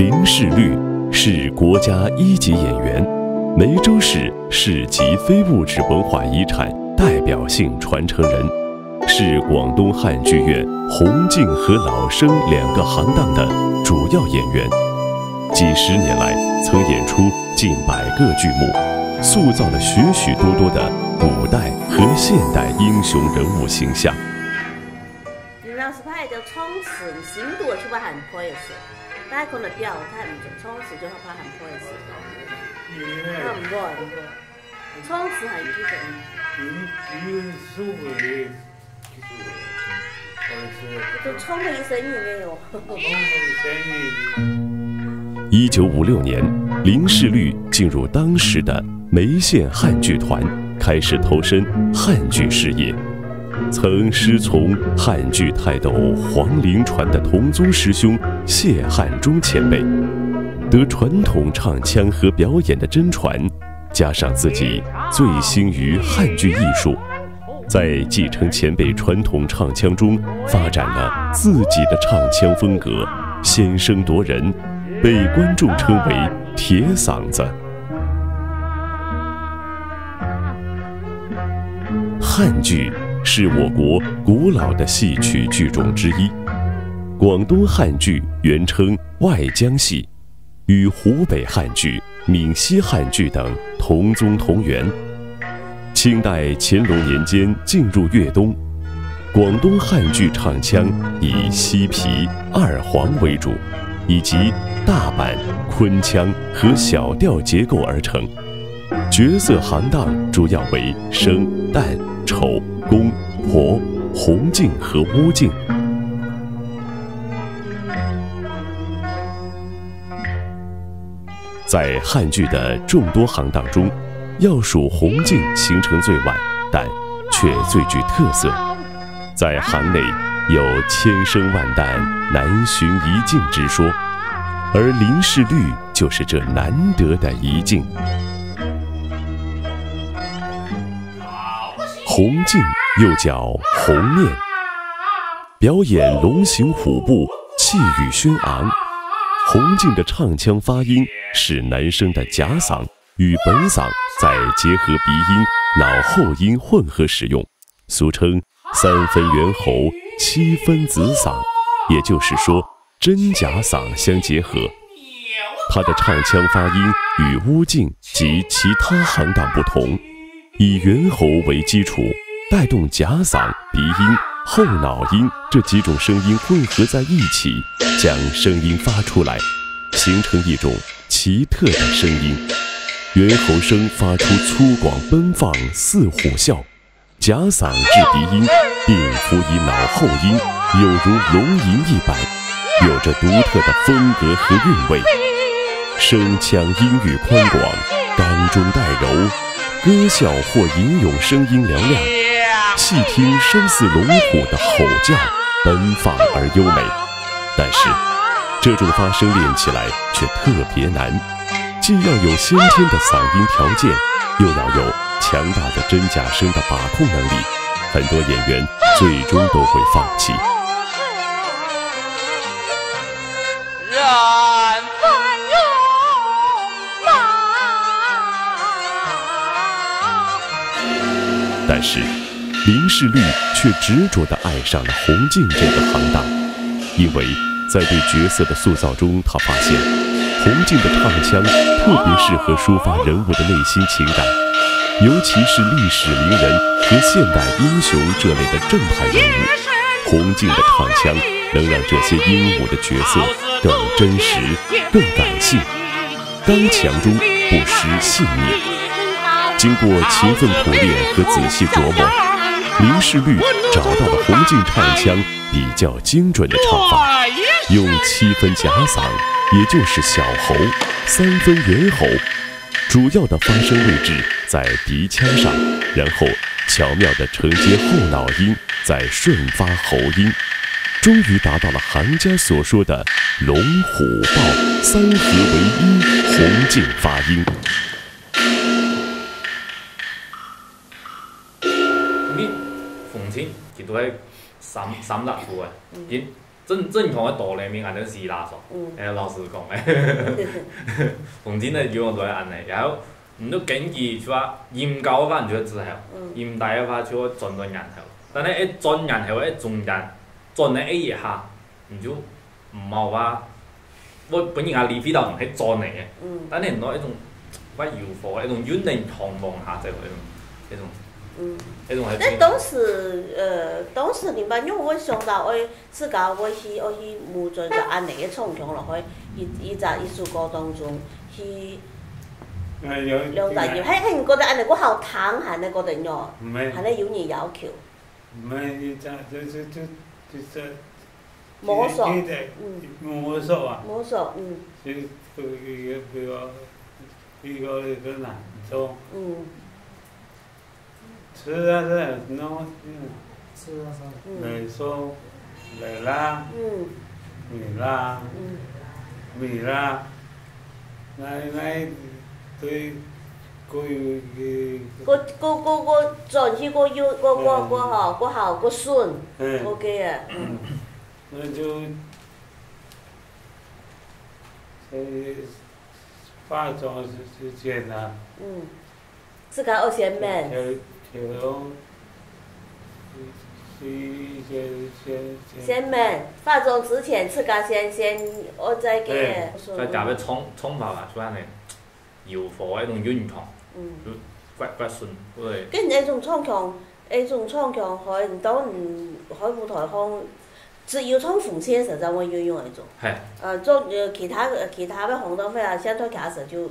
林世绿是国家一级演员，梅州市市级非物质文化遗产代表性传承人，是广东汉剧院红净和老生两个行当的主要演员。几十年来，曾演出近百个剧目，塑造了许许多多的古代和现代英雄人物形象。你要是拍一条冲刺，深度去拍很可以，大家可能比较看唔中，冲刺就好拍很可以是。那唔过唔过，冲刺系几种？有有所谓，就是就冲了一身影没有？一九五六年，林世绿进入当时的梅县汉剧团，开始投身汉剧事业。曾师从汉剧泰斗黄陵传的同宗师兄谢汉忠前辈，得传统唱腔和表演的真传，加上自己醉心于汉剧艺术，在继承前辈传统唱腔中发展了自己的唱腔风格，先声夺人。被观众称为“铁嗓子”。汉剧是我国古老的戏曲剧种之一，广东汉剧原称外江戏，与湖北汉剧、闽西汉剧等同宗同源。清代乾隆年间进入粤东，广东汉剧唱腔以西皮、二黄为主，以及。大板、昆腔和小调结构而成，角色行当主要为生、旦、丑、公、婆、红净和乌净。在汉剧的众多行当中，要数红净形成最晚，但却最具特色。在行内有“千生万旦难寻一境”之说。而林世绿就是这难得的一境。红净又叫红面，表演龙行虎步，气宇轩昂。红净的唱腔发音是男生的假嗓与本嗓再结合鼻音、脑后音混合使用，俗称三分猿喉，七分子嗓，也就是说。真假嗓相结合，他的唱腔发音与乌净及其他行当不同，以猿猴为基础，带动假嗓、鼻音、后脑音这几种声音混合在一起，将声音发出来，形成一种奇特的声音。猿猴声发出粗犷奔放似虎啸，假嗓至鼻音并辅以脑后音，有如龙吟一般。有着独特的风格和韵味，声腔音域宽广，刚中带柔，歌笑或吟咏声音嘹亮，细听声似龙虎的吼叫，奔放而优美。但是，这种发声练起来却特别难，既要有先天的嗓音条件，又要有强大的真假声的把控能力，很多演员最终都会放弃。但是，林世绿却执着地爱上了红净这个行当，因为在对角色的塑造中，他发现红净的唱腔特别适合抒发人物的内心情感，尤其是历史名人和现代英雄这类的正派人物，红净的唱腔能让这些英武的角色更真实、更感性，刚强中不失细腻。经过勤奋苦练和仔细琢磨，林世绿找到了红净唱腔比较精准的唱法，用七分假嗓，也就是小喉，三分圆喉，主要的发声位置在鼻腔上，然后巧妙地承接后脑音，再顺发喉音，终于达到了行家所说的龙虎豹三合为一红净发音。三三大户嘅，因正正常的道理面，俺都是垃圾。嗯，哎，老师讲的，冯经的游泳都系安尼，然后你都根据就话盐高嘅话，你就会之后，嗯，盐大嘅话就会转转然后，但系一转然后一中间转咧一下，你就唔好话，我本人也理解到唔係轉嚟嘅，嗯，但係攞一種乜搖火，一種軟定堂望下就係一種一種嗯。一種係但当时，呃，当时你班因为我想到我自家我去我去无准就安尼个冲强落去，伊伊只艺术歌当中去誒有兩大頁，迄迄毋覺得安尼，我好糖還你覺得喏，唔係還你有你要求，唔係就就就就就是摸索，嗯，摸索啊，摸索，嗯。就佢嘅比較比較一個難做。嗯是啊是啊，喏，是啊是啊，嗯美术來啦，嗯米啦，嗯米啦，那那對個嘅，個個個個轉去個要個個個吼個好個順嗯，，OK 啊，嗯那就，呃，化妝之前啊，嗯，自家學先免，調調，是先先先免，化妆之前自家先先我再给，再加啲沖沖法啊，就係你搖火一種軟堂，嗯。骨骨順，我哋跟那種創強，那種創強海唔到唔海舞台风，只要從諷刺嘅時候就會要用那种。系呃，做呃其他的其他的紅燈會啊，相對卡時就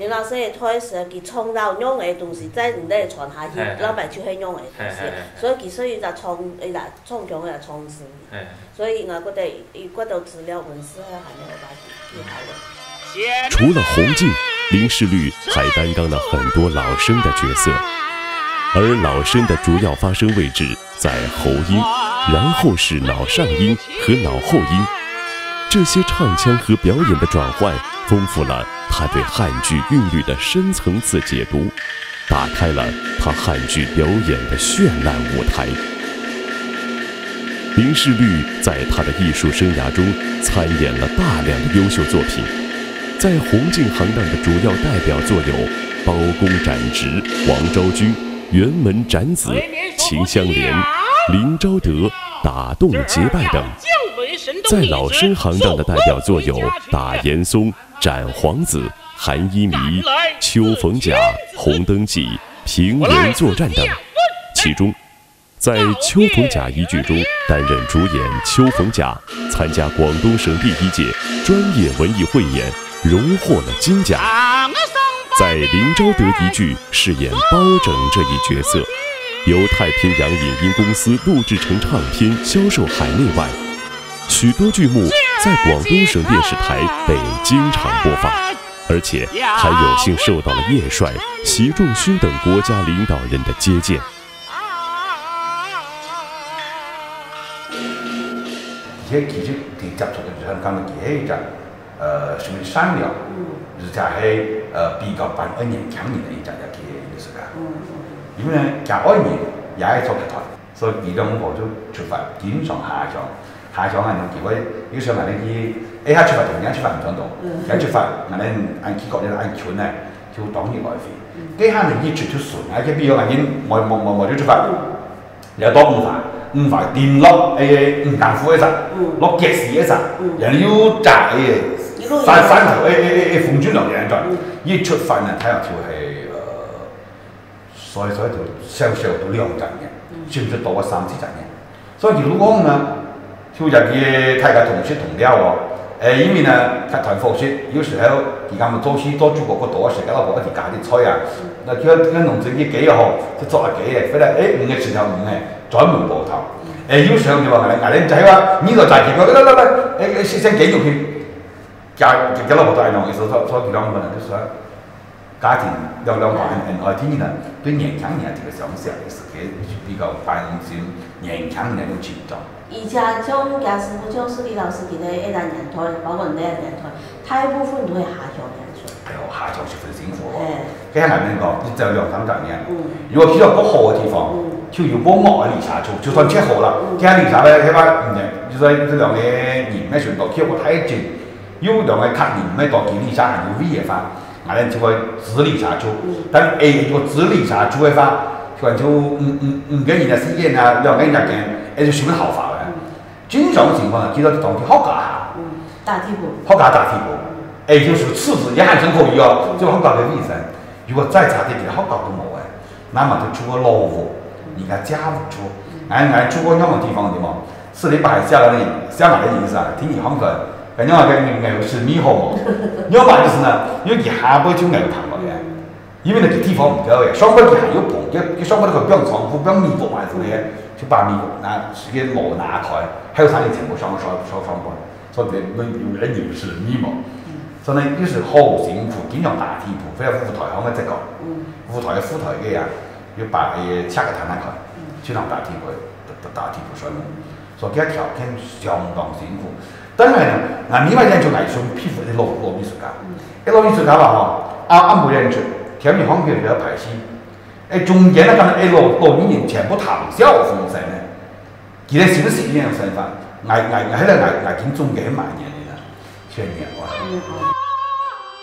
林老師嘅推嘅時候，佢創造用的东西，再唔得传下去，老用的东西，所以佢需要就創，伊就創強嘅創新。所以我覺得伊嗰度資料文史係含量把記好了。除了洪敬，林世绿还担当了很多老生的角色，而老生的主要发声位置在喉音，然后是脑上音和脑后音。这些唱腔和表演的转换，丰富了他对汉剧韵律的深层次解读，打开了他汉剧表演的绚烂舞台。林世绿在他的艺术生涯中参演了大量的优秀作品，在红净行当的主要代表作有《包公斩直》《王昭君》《辕门斩子》《秦香莲》《林昭德》《打洞结拜》等。在老生行当的代表作有《打严嵩》《斩皇子》《韩一迷》《秋逢甲》《红灯记》《平原作战》等。其中，在《秋逢甲》一剧中担任主演秋逢甲，参加广东省第一届专业文艺汇演，荣获了金奖。在林昭德一剧饰演包拯这一角色，由太平洋影音公司录制成唱片销售海内外，许多剧目在广东省电视台被经常播放，而且还有幸受到了叶帅、习仲勋等国家领导人的接见。而且其實佢接觸嘅就係講到佢係一隻誒屬於善良，而且係誒比較辦恩人強人嘅一隻嘅嘅時間。因為呢，廿二年也係做劇團，所以佢兩個都出發經常下場，下場係用結果有時候我哋啲一下出發同人出發唔相同，一出發我哋按結果咧按權咧就當然來飛，幾下你一出就順，而且比如我哋冇冇冇冇咗出發，你有多五塊。五塊電落誒五間褲一陣，落夾屎一陣，人要炸誒翻翻頭誒誒誒誒鳳轉流嘅人一出發呢，睇下條係誒，所以所以條少少到兩陣嘅，算唔算多咗三四陣嘅？所以如果講呢，條日嘅睇下同説同料喎，誒因為呢劇團復説，有時候而家咪做起多做個個多食嘅啦，我一啲假啲菜啊，那叫叫農村啲幾又好，就做下幾嘅，佢哋誒五嘅時候五嘅。專門報頭，誒要上就話我哋嗌你仔話呢個就係結果，得得得，誒誒先先幾條片，加加落報頭係弄，所所所幾兩個人就說，家庭两两个人恩爱体呢，对年轻人这个相想也是给比较关心年轻人那种情状。而且像贾师傅、像史李老师伫咧一人年台，包括你一年台，大部分都会下乡演出。哎呦，下乡是份辛苦哦。哎，给下面讲，你走两三丈呢，嗯如果去到不好的地方，就有不好的离沙丘，就算去好了，给下离沙呢，迄把嗯，就是这两个人咩船到去我太近，有两个客人咩到去离沙还有尾的话，俺们就会治离沙丘，但哎，如果治离沙丘的话，就就嗯嗯嗯，跟人家是演啊，两个人家跟，还是十分豪华的。经常情况呢，见到这东西好假下。嗯，大地铺，好加大地步，哎，就是次子也还真可以哦，就好搞个卫生。如果再差点点好搞都冇哎，那么就出个老屋，人家家务出，俺俺住过那么地方的嘛，是你把下来的下来的意思啊，听你讲出来，人家那个牛是米好嘛，要么就是呢，因为下不就牛糖了的，因为那个地方唔够哎，上辈还有棚，一一上辈那个不用床铺，不用米铺还是的，就把米拿直接毛拿开，还有啥的全部上上上上班。所以那有人有是迷茫，所以呢，有时好辛苦，经常打地铺，非要舞台上嘅在讲，嗯舞台舞台嘅呀，要把诶拆个摊摊开，经常打地铺，打打地铺上面，所以佢条件相当辛苦。当然呢，俺另外一种就爱上皮肤的老老艺术家，一老艺术家話吼，按按每人出，條面方面比較排戲，誒中間咧可能誒老老年人全部談笑風生咧，其實是不是一樣身法？挨挨挨喺度挨挨緊中間萬年的啦，全年哇！嗯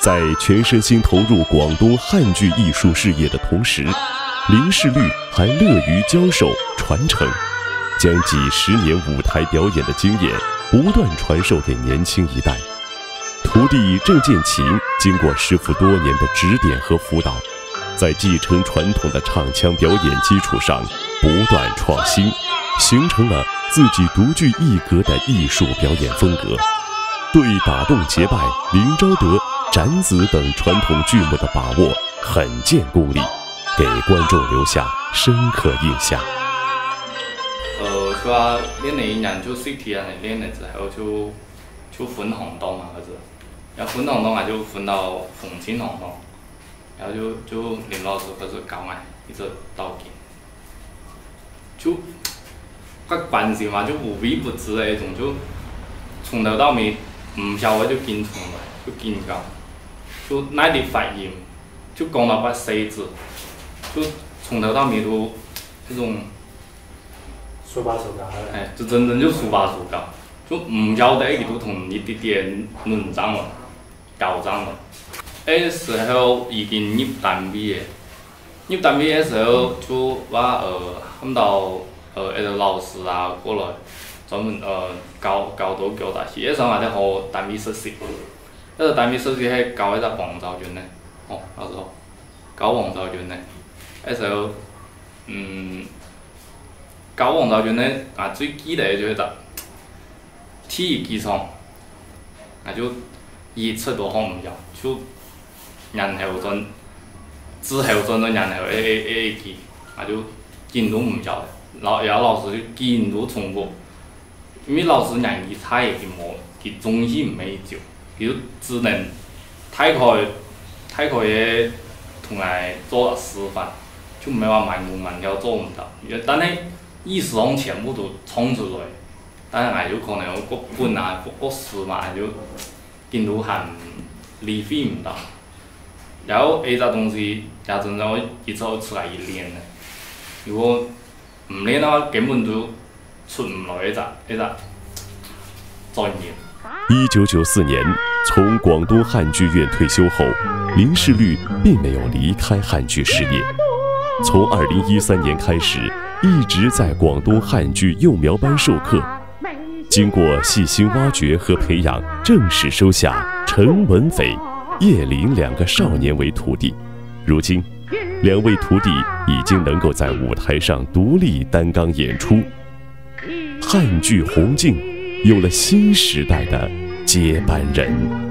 在全身心投入广东汉剧艺术事业的同时，林世律还乐于教授传承，将几十年舞台表演的经验不断传授给年轻一代。徒弟郑建琴经过师傅多年的指点和辅导，在继承传统的唱腔表演基础上不断创新，形成了自己独具一格的艺术表演风格。对打动结拜、林昭德、展子等传统剧目的把握很见功力，给观众留下深刻印象。呃，说练了一年就身体啊，练了之后就就分行当嘛，可是，然后分行当啊就分到凤青行当，然后就就林老师可是教俺一直到今，就个关系嘛，就无微不至那种，就从头到尾唔晓得就跟从嘛，就跟教，就那里发音，就讲到把细字，就从头到尾都这种。手把手教。哎，就真正就手把手教，就唔晓得伊都同一啲啲论章了、教章了。那时候已经入单位的，入单位的时候就把呃喊到呃那个老师啊过来，专门呃教教导教大些。那时候还在学单位实习，那个单位实习系教那个王兆军的，哦，那时候教王兆军的，那时候嗯。教王兆军咧，啊最記得嘅就係個體育基礎，啊就一出都好唔入，就然後轉之後轉到然后 A A A A 記，啊就进度唔入，老然後老师就进度重複，因为老師年紀太嘅冇，佢中意唔係就，就只能太開太開嘅同来做示范，就唔係話慢慢慢跳做唔到，但係。意思拢全部都冲出来，但系有可能有国军啊、国国事嘛，就进度限离会唔到。然后 A 只东西，也真正一早出来一练的。如果唔练的话，根本就出唔来 A 只 A 只专业。一九九四年，从广东汉剧院退休后，林世律并没有离开汉剧事业。从二零一三年开始。一直在广东汉剧幼苗班授课，经过细心挖掘和培养，正式收下陈文斐、叶林两个少年为徒弟。如今，两位徒弟已经能够在舞台上独立担纲演出，漢劇紅徑有了新时代的接班人。